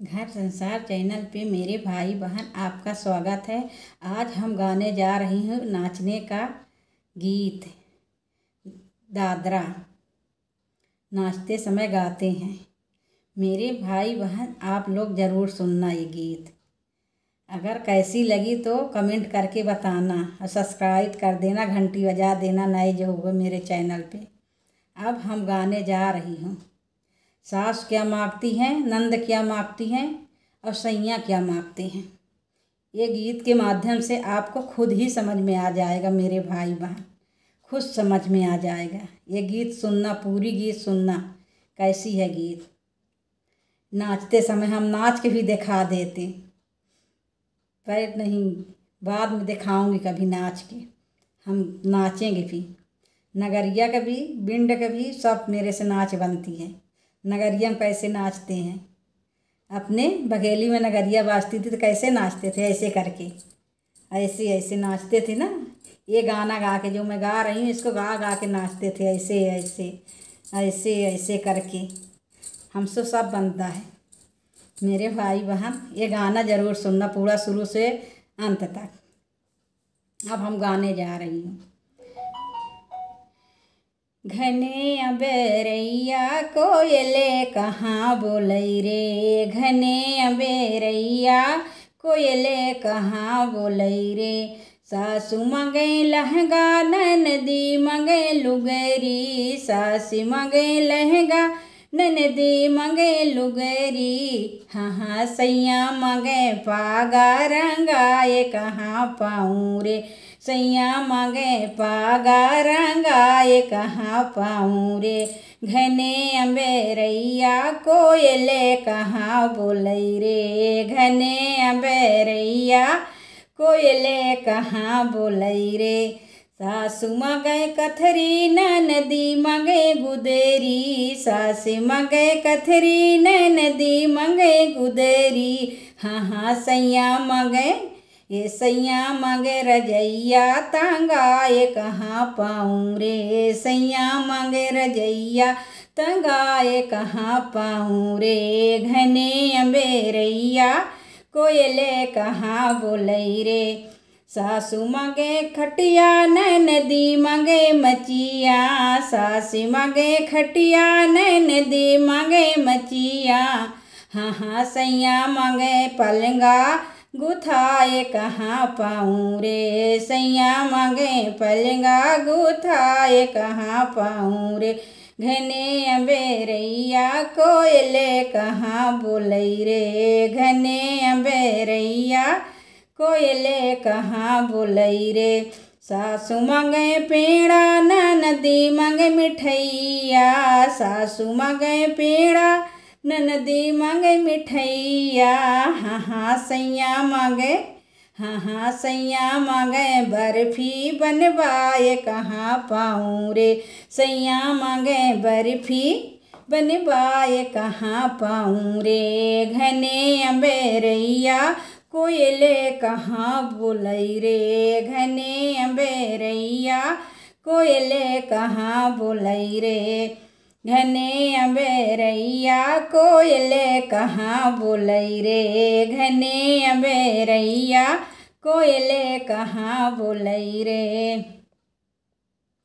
घर संसार चैनल पे मेरे भाई बहन आपका स्वागत है। आज हम गाने जा रही हूँ नाचने का गीत, दादरा। नाचते समय गाते हैं। मेरे भाई बहन, आप लोग ज़रूर सुनना ये गीत। अगर कैसी लगी तो कमेंट करके बताना और सब्सक्राइब कर देना, घंटी बजा देना नए जो होगा मेरे चैनल पे। अब हम गाने जा रही हूँ। सास क्या मांगती हैं? नंद क्या मांगती हैं? और सैया क्या मांगते हैं? ये गीत के माध्यम से आपको खुद ही समझ में आ जाएगा मेरे भाई बहन। खुद समझ में आ जाएगा। ये गीत सुनना, पूरी गीत सुनना कैसी है गीत? नाचते समय हम नाच के भी दिखा देते। पर नहीं, बाद में दिखाऊँगी कभी नाच के। हम नाचेंगे भी। नगरिया का भी बिंड का भी सब मेरे से नाच बनती है। नगरिया में कैसे नाचते हैं? अपने बघेली में नगरिया बाजती थी तो कैसे नाचते थे? ऐसे करके। ऐसे ऐसे नाचते थे ना। ये गाना गा के, जो मैं गा रही हूँ, इसको गा गा के नाचते थे। ऐसे ऐसे ऐसे ऐसे करके। हम हमसे सब बनता है। मेरे भाई बहन, ये गाना ज़रूर सुनना पूरा शुरू से अंत तक। अब हम गाने जा रही हूँ। घने अबेरैया कोयले कहाँ बोलै रे? घने अबेरैया कोयले कहाँ बोलै रे? सासु मगे लहंगा, ननदी मगे लुगरी। सासी मगे लहंगा, ननदी मगे लुगरी। हाँ हाँ सैया मगे पागा रंगाए, कहाँ पाऊँ रे? सैया मगे पागा रंगाए कहाँ पाऊँ रे? घने अम्बेरैया कोयले कहाँ बोलै रे? घने अम्बेरैया कोयले कहाँ बोलै रे? सासु मगे कथरी नदी मगे गुदेरी। सास मगे कथरी नदी मगे गुदेरी। हाँ हाँ सैया मगे ये सैया मगे रजैया तंगाए कहाँ पाऊँ रे? सैया मगे रजैया तंगाए कहाँ पाऊँ रे? घने अम्बेरैया, कोयले कहाँ बोलै रे? सासू मगे खटिया न नदी मगे मचिया। सासी मगे खटिया न नदी मगे मचिया। हाँ हाँ सैया मगे पलंगा। गुथाए कहाँ पाऊँ रे? सैया मगे पलंगा, गुथाए कहाँ पाऊँ रे? घने अम्बेरैया कोयले कहाँ बोलै रे? घने अम्बेरैया कोयले कहाँ बोलै रे? सासु मगे पेड़ा नदी मगे मिठैया। सासु मगे पेड़ा नदी मगे मिठैया हाँ हाँ सैया मगे हाँ हाँ सैया मगे, बर्फ़ी बनवाए कहाँ पाऊँ रे? सैया मगे, बर्फ़ी बनवाए कहाँ पाऊँ रे? घने अम्बेरैया कोयले कहाँ बोलै रे? घने अम्बेरैया कोयले कहाँ बोलै रे? घने अबेरैया कोयल कहाँ बोलई रे? घने अबेरैया कोयल कहाँ बोलई रे?